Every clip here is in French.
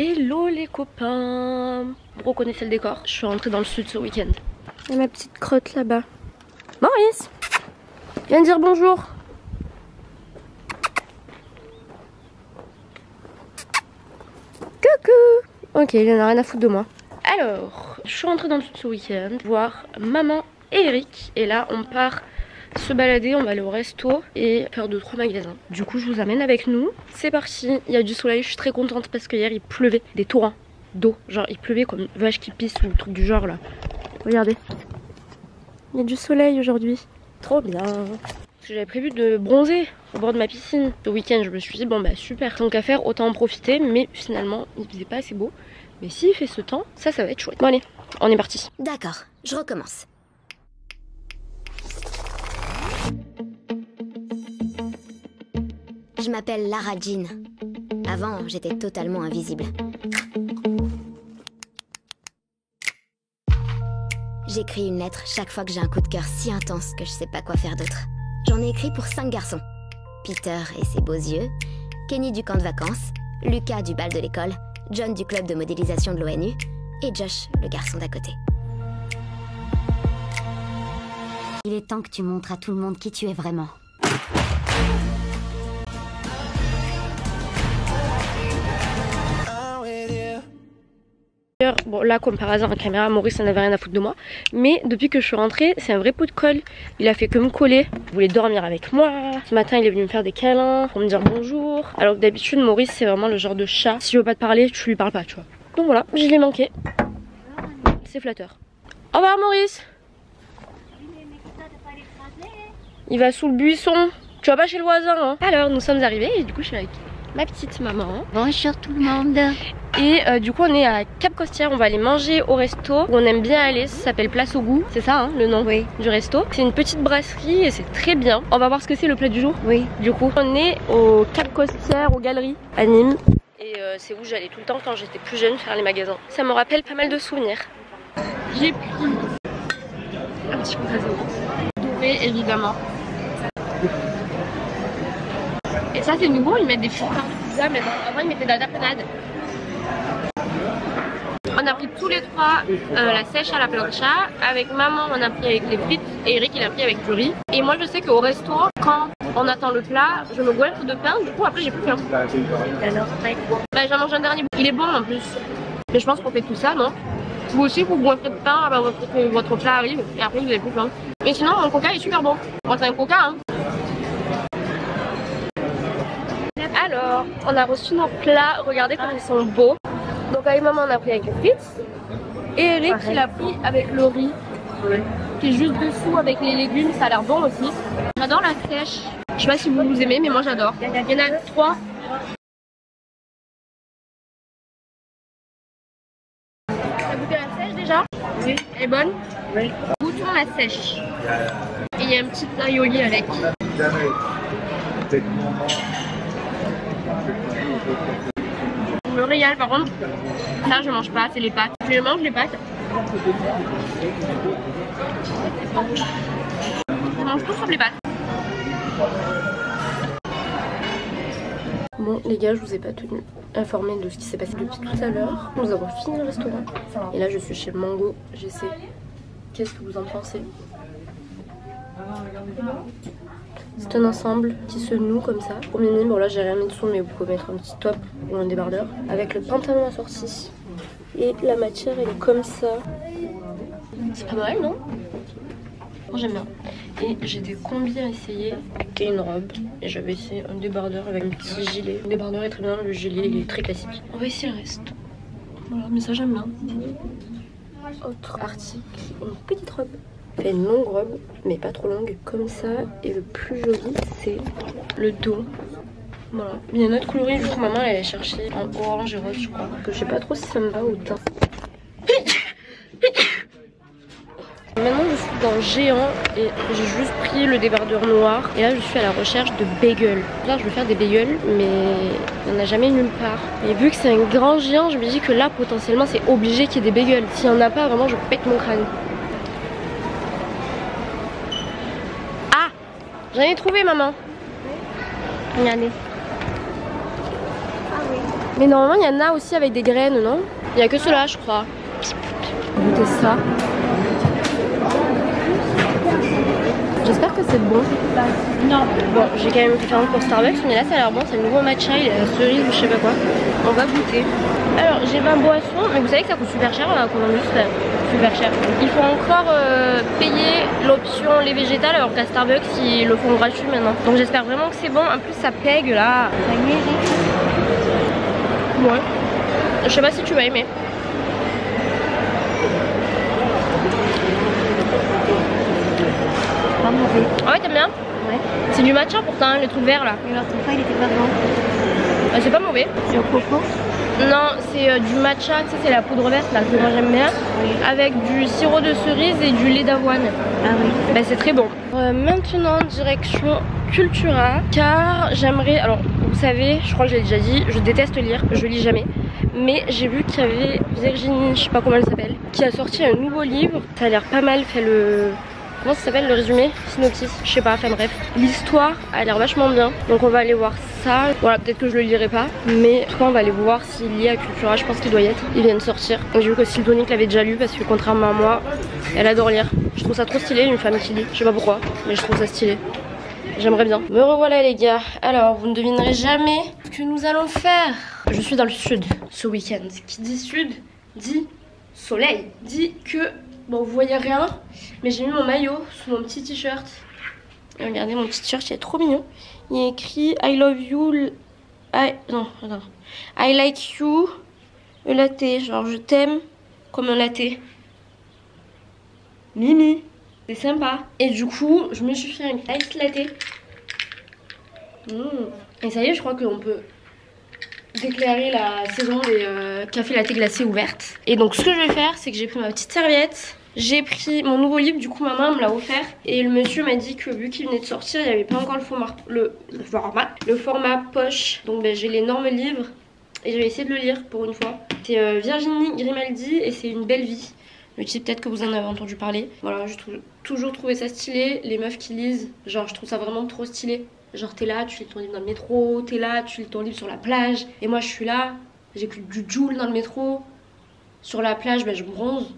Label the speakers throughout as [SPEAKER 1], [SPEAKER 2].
[SPEAKER 1] Hello les copains Vous reconnaissez le décor? Je suis rentrée dans le sud ce week-end. Et ma petite crotte là-bas. Maurice Viens dire bonjour Coucou Ok, il en a rien à foutre de moi. Alors, je suis rentrée dans le sud ce week-end voir maman et Eric. Et là, on part se balader, on va aller au resto et faire 2 trois magasins. Du coup, je vous amène avec nous. C'est parti, il y a du soleil, je suis très contente parce que hier il pleuvait des torrents d'eau. Genre, il pleuvait comme vache qui pisse ou un truc du genre là. Regardez. Il y a du soleil aujourd'hui. Trop bien. J'avais prévu de bronzer au bord de ma piscine. Ce week-end, je me suis dit, bon bah super, tant qu'à faire, autant en profiter. Mais finalement, il faisait pas assez beau. Mais s'il fait ce temps, ça, ça va être chouette. Bon allez, on est parti.
[SPEAKER 2] D'accord, je recommence. Je m'appelle Lara Jean. Avant, j'étais totalement invisible. J'écris une lettre chaque fois que j'ai un coup de cœur si intense que je sais pas quoi faire d'autre. J'en ai écrit pour cinq garçons. Peter et ses beaux yeux, Kenny du camp de vacances, Lucas du bal de l'école, John du club de modélisation de l'ONU et Josh, le garçon d'à côté.
[SPEAKER 3] Il est temps que tu montres à tout le monde qui tu es vraiment.
[SPEAKER 1] Bon là comme par hasard en caméra, Maurice n'avait rien à foutre de moi. Mais depuis que je suis rentrée, c'est un vrai pot de colle. Il a fait que me coller. Il voulait dormir avec moi. Ce matin il est venu me faire des câlins pour me dire bonjour. Alors que d'habitude Maurice c'est vraiment le genre de chat. Si je veux pas te parler, tu lui parles pas, tu vois. Donc voilà, je l'ai manqué. C'est flatteur. Au revoir Maurice Il va sous le buisson. Tu vas pas chez le voisin hein Alors nous sommes arrivés et du coup je suis avec ma petite maman.
[SPEAKER 3] Bonjour tout le monde.
[SPEAKER 1] Et euh, du coup on est à Cap Costière, on va aller manger au resto où on aime bien aller, ça s'appelle Place au goût, c'est ça hein, le nom du resto. C'est une petite brasserie et c'est très bien. On va voir ce que c'est le plat du jour.
[SPEAKER 3] Oui.
[SPEAKER 1] Du coup on est au Cap Costière, aux galeries à Nîmes. Et euh, c'est où j'allais tout le temps quand j'étais plus jeune faire les magasins. Ça me rappelle pas mal de souvenirs. J'ai pris un petit oiseau doré évidemment. Et ça c'est nouveau, ils mettent des pizza, mais avant ils mettaient de la tapenade. On a pris tous les trois euh, la sèche à la plancha. Avec maman, on a pris avec les frites et Eric, il a pris avec du riz. Et moi, je sais qu'au resto, quand on attend le plat, je me goinfre de pain. Du coup, après, j'ai plus faim.
[SPEAKER 3] Alors, ouais.
[SPEAKER 1] Bah, j'en mange un dernier. Il est bon en plus. Mais je pense qu'on fait tout ça, non? Vous aussi, vous goinfrez de pain avant que votre plat arrive. Et après, vous avez plus faim. Mais sinon, mon coca est super bon. Bon, c'est un coca, hein. Alors, on a reçu nos plats. Regardez comme ils sont beaux. Donc avec maman on a pris avec les frites et Eric il a pris avec le riz qui est juste dessous avec les légumes, ça a l'air bon aussi. J'adore la sèche, je sais pas si vous vous aimez mais moi j'adore. Il y en a trois. T'as goûté la sèche déjà Oui. Elle est bonne
[SPEAKER 3] Oui.
[SPEAKER 1] Goûtons la sèche. Et il y a un petit aioli avec. Je me régale par contre. Ça je mange pas, c'est les pâtes. Je mange les pâtes. Je mange tout sauf les pâtes. Bon les gars, je vous ai pas tenu informé de ce qui s'est passé depuis tout à l'heure. Nous avons fini le restaurant. Et là je suis chez Mango. J'essaie. Qu'est-ce que vous en pensez? C'est un ensemble qui se noue comme ça. Au milieu, bon là j'ai rien mis dessous mais vous pouvez mettre un petit top ou un débardeur. Avec le pantalon assorti. Et la matière elle est comme ça. C'est pas mal non? Moi j'aime bien. Et j'ai des combis à essayer? Et une robe. Et j'avais essayé un débardeur avec un petit gilet. Le débardeur est très bien, le gilet il est très classique. On va essayer le reste. Voilà, mais ça j'aime bien. Autre article, une petite robe fait une longue robe, mais pas trop longue, comme ça. Et le plus joli, c'est le dos. Voilà. Il y a une autre coloris, du coup, maman, elle allait chercher en orange et rose, je crois. Que je sais pas trop si ça me va ou teint. Maintenant, je suis dans Géant et j'ai juste pris le débardeur noir. Et là, je suis à la recherche de bagels. Là, je veux faire des bagels, mais il n'y en a jamais nulle part. Et vu que c'est un grand géant, je me dis que là, potentiellement, c'est obligé qu'il y ait des bagels. S'il n'y en a pas, vraiment, je pète mon crâne. J'en ai trouvé, maman. Regardez.
[SPEAKER 3] Ah oui.
[SPEAKER 1] Mais normalement, il y en a aussi avec des graines, non? Il y a que cela, je crois. Goûtez ça. J'espère que c'est bon. Non. Bon, j'ai quand même fait un pour Starbucks, mais là ça a l'air bon. C'est le nouveau matcha, il est cerise ou je sais pas quoi. On va goûter. Alors, j'ai ma boisson, mais vous savez que ça coûte super cher là, qu'on juste super cher. Il faut encore euh, payer l'option les végétales, alors qu'à Starbucks ils le font gratuit maintenant. Donc j'espère vraiment que c'est bon. En plus, ça pègue là. Ouais. Je sais pas si tu vas aimer. Ah ouais, t'aimes bien Ouais. C'est du matcha pourtant, hein, le truc vert là.
[SPEAKER 3] Mais l'autre fois, il était pas bon.
[SPEAKER 1] Ah, c'est pas mauvais.
[SPEAKER 3] C'est au coco
[SPEAKER 1] Non, c'est euh, du matcha, tu sais, c'est la poudre verte là que moi j'aime bien. Avec du sirop de cerise et du lait d'avoine.
[SPEAKER 3] Ah oui.
[SPEAKER 1] Bah, c'est très bon. Euh, maintenant, direction Cultura. Car j'aimerais. Alors, vous savez, je crois que je l'ai déjà dit, je déteste lire, je lis jamais. Mais j'ai vu qu'il y avait Virginie, je sais pas comment elle s'appelle, qui a sorti un nouveau livre. Ça a l'air pas mal, fait le Comment ça s'appelle le résumé Synopsis Je sais pas, enfin bref. L'histoire a l'air vachement bien. Donc on va aller voir ça. Voilà, peut-être que je le lirai pas. Mais en tout cas, on va aller voir s'il y a Cultura. Je pense qu'il doit y être. Il vient de sortir. J'ai vu que Syltonique l'avait déjà lu parce que contrairement à moi, elle adore lire. Je trouve ça trop stylé, une femme qui lit. Je sais pas pourquoi, mais je trouve ça stylé. J'aimerais bien. Me revoilà les gars. Alors, vous ne devinerez jamais ce que nous allons faire. Je suis dans le sud ce week-end. Qui dit sud dit soleil. Dit que Bon, vous voyez rien, mais j'ai mis mon maillot sous mon petit t-shirt. Regardez mon petit t-shirt, il est trop mignon. Il est écrit I love you. I... Non, attends. I like you. Le latte. Genre, je t'aime comme un latte. Mimi. C'est sympa. Et du coup, je me suis fait un ice latte. Mmh. Et ça y est, je crois qu'on peut déclarer la saison des euh, cafés latte glacés ouverte. Et donc, ce que je vais faire, c'est que j'ai pris ma petite serviette j'ai pris mon nouveau livre, du coup ma main me l'a offert et le monsieur m'a dit que vu qu'il venait de sortir, il n'y avait pas encore le format, le, format, le poche. Donc ben, j'ai l'énorme livre et je vais essayer de le lire pour une fois. C'est euh, Virginie Grimaldi et c'est une belle vie. Je sais peut-être que vous en avez entendu parler. Voilà, trouve toujours trouvé ça stylé. Les meufs qui lisent, genre je trouve ça vraiment trop stylé. Genre t'es là, tu lis ton livre dans le métro, t'es là, tu lis ton livre sur la plage. Et moi je suis là, j'écoute du Joule dans le métro. Sur la plage, ben, je bronze.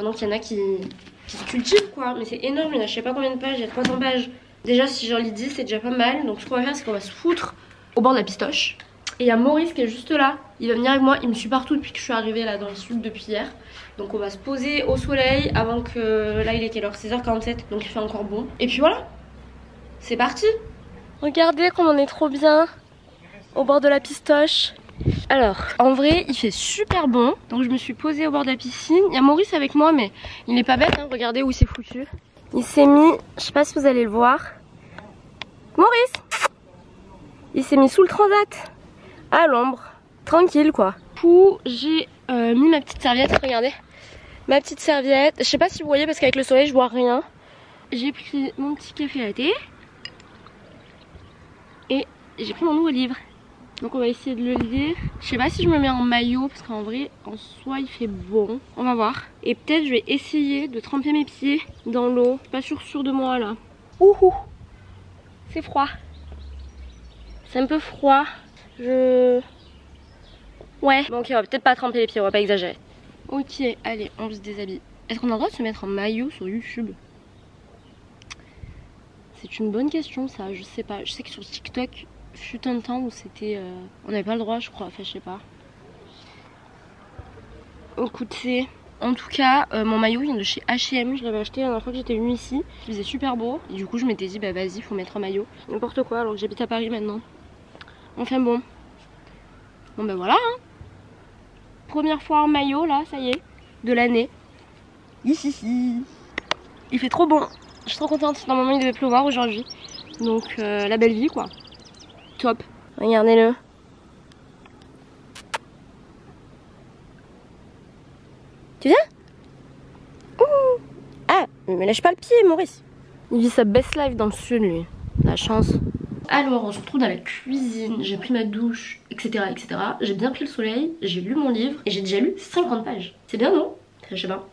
[SPEAKER 1] Pendant qu'il y en a qui, se cultivent quoi. Mais c'est énorme, il y a je sais pas combien de pages, il y a 300 pages. Déjà si j'en lis 10 c'est déjà pas mal. Donc ce qu'on va faire c'est qu'on va se foutre au bord de la pistoche. Et il y a Maurice qui est juste là. Il va venir avec moi. Il me suit partout depuis que je suis arrivée là dans le sud depuis hier. Donc on va se poser au soleil avant que... Là il est quelle heure? 16h47 donc il fait encore bon. Et puis voilà. C'est parti. Regardez comme on est trop bien au bord de la pistoche. Alors, en vrai, il fait super bon. Donc je me suis posée au bord de la piscine. Il y a Maurice avec moi, mais il n'est pas bête. Hein. Regardez où il s'est foutu. Il s'est mis, je sais pas si vous allez le voir. Maurice Il s'est mis sous le transat. À l'ombre. Tranquille, quoi. Coup, j'ai euh, mis ma petite serviette. Regardez. Ma petite serviette. Je sais pas si vous voyez parce qu'avec le soleil, je vois rien. J'ai pris mon petit café à thé. Et j'ai pris mon nouveau livre. Donc on va essayer de le lire. Je sais pas si je me mets en maillot parce qu'en vrai en soi il fait bon. On va voir. Et peut-être je vais essayer de tremper mes pieds dans l'eau. Pas sûr sûr de moi là. Ouhou C'est froid. C'est un peu froid. Je... Ouais. Bon ok on va peut-être pas tremper les pieds, on va pas exagérer. Ok, allez, on se déshabille. Est-ce qu'on a le droit de se mettre en maillot sur YouTube? C'est une bonne question ça, je sais pas. Je sais que sur TikTok, fut un temps où c'était. Euh, on n'avait pas le droit, je crois. Enfin, je sais pas. Écoutez, en tout cas, euh, mon maillot vient de chez HM. Je l'avais acheté la dernière fois que j'étais venue ici. Il faisait super beau. Et du coup, je m'étais dit, bah vas-y, faut mettre un maillot. N'importe quoi, alors que j'habite à Paris maintenant. Enfin bon. Bon, ben voilà. Hein. Première fois en maillot, là, ça y est. De l'année. Ici. Il fait trop bon. Je suis trop contente. Normalement, il devait pleuvoir aujourd'hui. Donc, euh, la belle vie, quoi top. Regardez-le. Tu viens. Ah, mais lâche pas le pied, Maurice. Il vit sa best life dans le sud, lui. La chance. Alors, on se retrouve dans la cuisine. J'ai pris ma douche, etc. etc. J'ai bien pris le soleil, j'ai lu mon livre et j'ai déjà lu 50 pages. C'est bien, non? Je sais pas.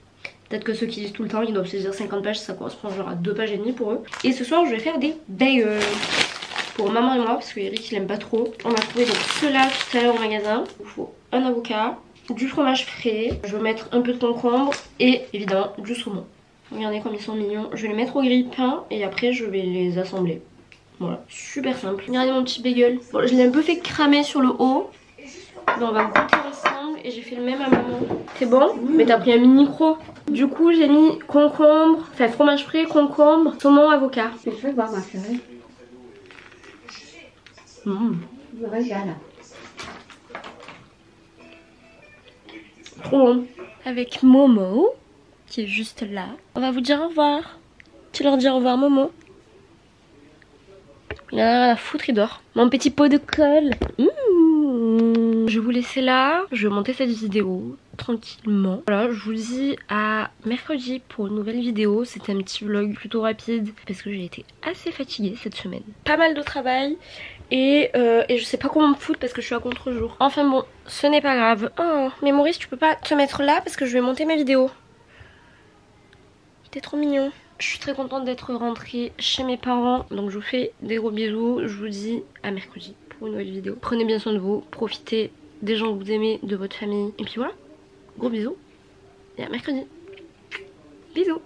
[SPEAKER 1] Peut-être que ceux qui lisent tout le temps, ils doivent se dire 50 pages, ça correspond genre à 2 pages et demie pour eux. Et ce soir, je vais faire des bagels. Pour maman et moi parce que Eric il aime pas trop. On a trouvé donc cela tout à l'heure au magasin. Il faut un avocat, du fromage frais, je vais mettre un peu de concombre et évidemment du saumon. Regardez comme ils sont mignons. Je vais les mettre au grille-pain et après je vais les assembler. Voilà, super simple. Regardez mon petit bagel. Bon, je l'ai un peu fait cramer sur le haut. On va goûter ensemble et j'ai fait le même à maman. C'est bon? Mais t'as pris un mini micro. Du coup, j'ai mis concombre, enfin fromage frais, concombre, saumon, avocat.
[SPEAKER 3] Je peux voir ma.
[SPEAKER 1] Trop bon. Avec Momo, qui est juste là. On va vous dire au revoir. Tu leur dis au revoir, Momo. Il a rien foutre, il dort. Mon petit pot de colle. Mmh. Je vais vous laisser là. Je vais monter cette vidéo tranquillement. Voilà, je vous dis à mercredi pour une nouvelle vidéo. C'était un petit vlog plutôt rapide parce que j'ai été assez fatiguée cette semaine. Pas mal de travail. Et, euh, et je sais pas comment me foutre parce que je suis à contre-jour. Enfin bon, ce n'est pas grave. Oh, mais Maurice, tu peux pas te mettre là parce que je vais monter ma vidéo. T'es trop mignon. Je suis très contente d'être rentrée chez mes parents. Donc je vous fais des gros bisous. Je vous dis à mercredi pour une nouvelle vidéo. Prenez bien soin de vous. Profitez des gens que vous aimez, de votre famille. Et puis voilà. Gros bisous. Et à mercredi. Bisous.